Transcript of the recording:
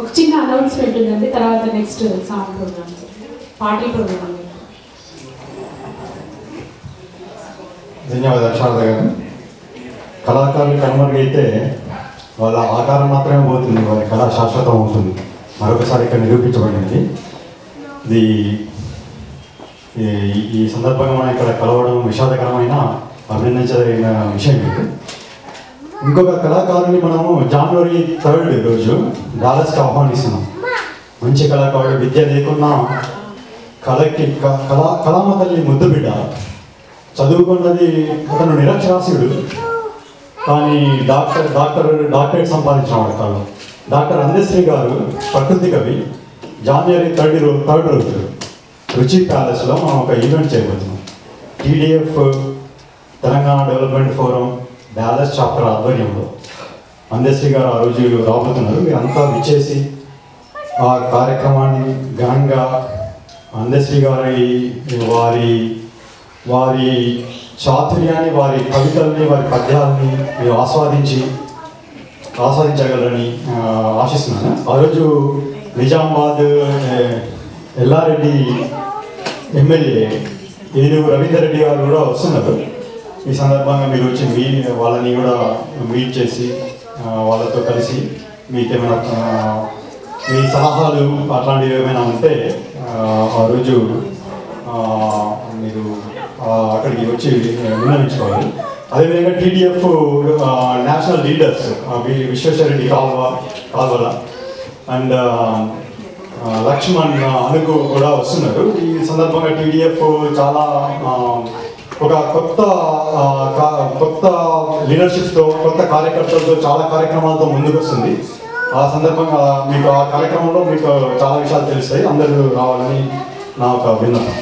ఒక చిన్న అనౌన్స్మెంట్ ఉందండి తర్వాత next song program party program ధన్యవాదాలు శారద గారు. కళాకారులు కనుమరుగైతే వాళ్ళ ఆకారం మాత్రమే పోతుంది వారి కళా శాశ్వతం అవుతుంది. మరొకసారి ఇక్కడ నిరూపించబడింది. ఇది ఈ- ఈ సందర్భంగా మనం ఇక్కడ కలవడం విషాదకరమైన అభినందించదగిన విషయం ఇది. ఇంకొక కళాకారుని మనము జనవరి థర్డ్ రోజు డాలస్కి ఆహ్వానిస్తున్నాం. మంచి కళాకారుడు విద్య లేకున్నా కళకి కళా కళామ తల్లి ముద్దు బిడ్డ. చదువుకున్నది అతను నిరక్షరాస్యుడు. కానీ డాక్టర్ డాక్టర్ డాక్టరేట్ సంపాదించిన వాడు కాదు. డాక్టర్ అందశ్రీ గారు ప్రకృతి కవి. జాన్వరి థర్డ్ రోజు థర్డ్ రోజు రుచి ప్యాలెస్లో మనం ఒక ఈవెంట్ చేయబోతున్నాం. TDF Telangana development forum Dallas chapter ఆధ్వర్యంలో అందశ్రీ గారు ఆ రోజు రాబోతున్నారు. మీరంతా విచ్చేసి ఆ కార్యక్రమాన్ని ఘనంగా అందశ్రీ గారి వారి వారి చాతుర్యాన్ని వారి కవితల్ని వారి పద్యాలని మీరు ఆస్వాదించి ఆస్వాదించగలరని ఆశిస్తున్నాను. ఆ రోజు నిజామాబాద్ ఎల్లారెడ్డి ఎమ్మెల్యే ఏనుగు రవీందర్ రెడ్డి గారు కూడా వస్తున్నారు. ఈ సందర్భంగా మీరు వచ్చి మీ వాళ్ళని కూడా మీట్ చేసి వాళ్ళతో కలిసి మీకేమైనా మీ సలహాలు అట్లాంటివి ఏమైనా ఉంటే ఆ, రోజు మీరు అక్కడికి వచ్చి విన్నవించుకోవాలి. అదేవిధంగా TDF national leaders Vishweshwar Reddy Kalva కాల్వల and Laxman అనుకు కూడా వస్తున్నారు. ఈ సందర్భంగా టీడీఎఫ్ చాలా ఒక కొత్త కొత్త లీడర్షిప్తో కొత్త కార్యకర్తలతో చాలా కార్యక్రమాలతో ముందుకు వస్తుంది ఆ సందర్భంగా మీకు ఆ కార్యక్రమంలో మీకు చాలా విషయాలు తెలుస్తాయి. అందరూ రావాలని నా ఒక విన్నపం.